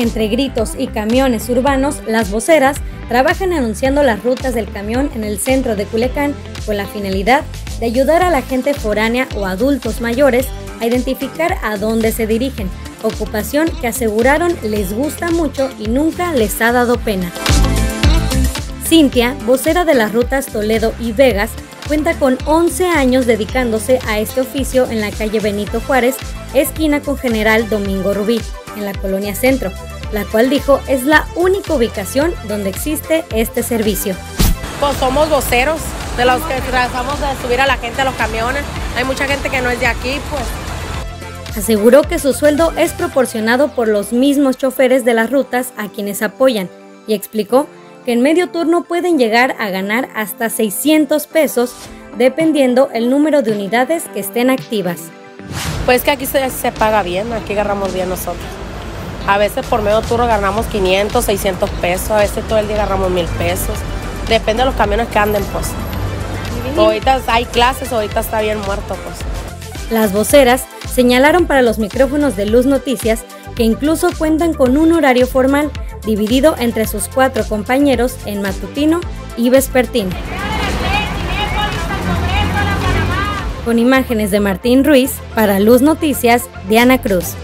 Entre gritos y camiones urbanos, las voceras trabajan anunciando las rutas del camión en el centro de Culiacán con la finalidad de ayudar a la gente foránea o adultos mayores a identificar a dónde se dirigen, ocupación que aseguraron les gusta mucho y nunca les ha dado pena. Cintia, vocera de las rutas Toledo y Vegas, cuenta con 11 años dedicándose a este oficio en la calle Benito Juárez, esquina con General Domingo Rubí, en la colonia Centro, la cual dijo es la única ubicación donde existe este servicio. Pues somos voceros de los que tratamos de subir a la gente a los camiones. Hay mucha gente que no es de aquí, pues. Aseguró que su sueldo es proporcionado por los mismos choferes de las rutas a quienes apoyan y explicó que en medio turno pueden llegar a ganar hasta 600 pesos dependiendo el número de unidades que estén activas. Pues que aquí se, se paga bien, aquí agarramos bien nosotros. A veces por medio turno ganamos 500, 600 pesos, a veces todo el día agarramos mil pesos. Depende de los camiones que anden, pues. Ahorita hay clases, ahorita está bien muerto, pues. Las voceras señalaron para los micrófonos de Luz Noticias que incluso cuentan con un horario formal dividido entre sus cuatro compañeros en matutino y vespertino. Con imágenes de Martín Ruiz, para Luz Noticias, Diana Cruz.